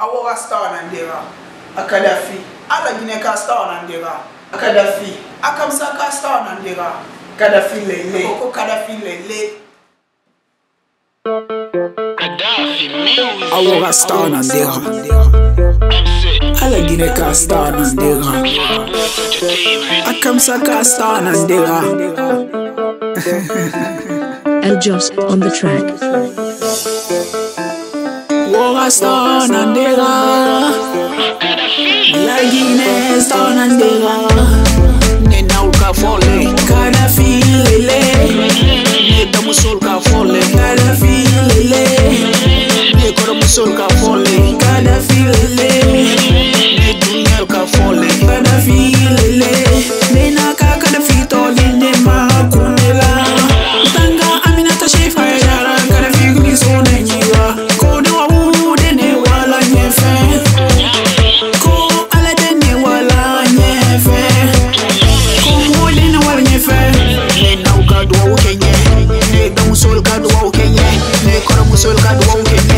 awoga star nan dega akadafi. Ala gine ka star nan dega akadafi. Akamsa ka star nan dega kadafi lele. Ko kadafi lele. Awoga star nan dega ala gine ka star nan dega akamsa ka star nan dega El Jos on the track. Stone and Dega. La Guinness Stone and Dega. I don't care.